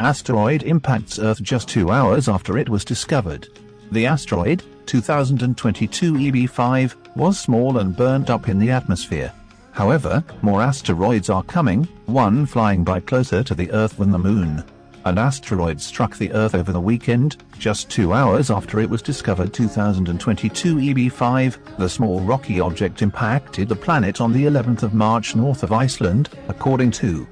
asteroid impacts Earth just two hours after it was discovered. The asteroid, 2022 EB5, was small and burned up in the atmosphere. However, more asteroids are coming, one flying by closer to the Earth than the Moon. An asteroid struck the Earth over the weekend, just two hours after it was discovered 2022 EB5. The small rocky object impacted the planet on the 11th of March north of Iceland, according to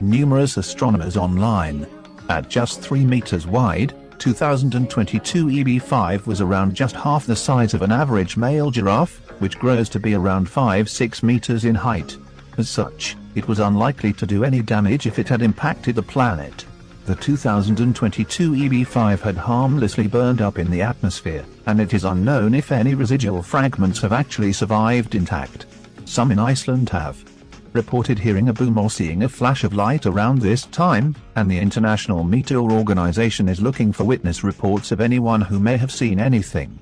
numerous astronomers online. At just 3 meters wide, 2022 EB5 was around just half the size of an average male giraffe, which grows to be around 5-6 meters in height. As such, it was unlikely to do any damage if it had impacted the planet. The 2022 EB5 had harmlessly burned up in the atmosphere, and it is unknown if any residual fragments have actually survived intact. Some in Iceland have reported hearing a boom or seeing a flash of light around this time, and the International Meteor Organization is looking for witness reports of anyone who may have seen anything.